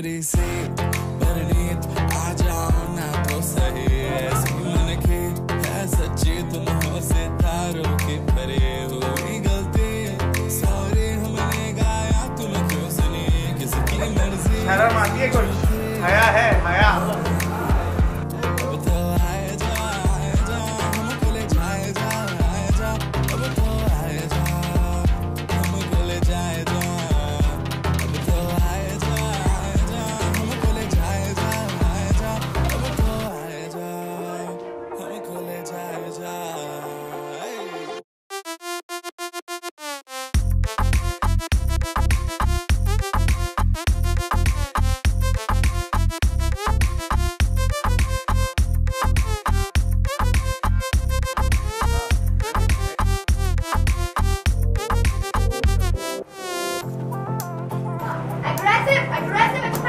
कमरे से परनीत आ जाना तो सही ऐसे मन के है सच्चे तुम हो सितारों के परे हुई गलती। सारे, हमने गाया तुम क्यों सुनी? किसकी मर्ज़ी? शर्म आती है कुछ? हया है, हया।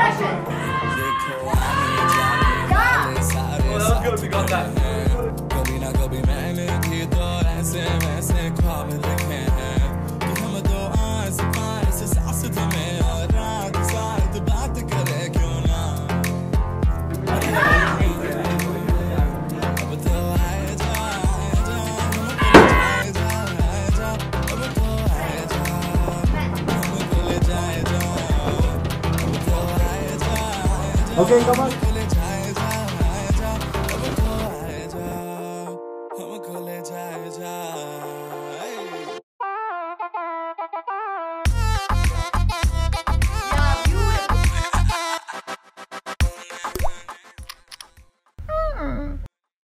Depression. Yeah. Well, that was good. We got that. Okay, come on.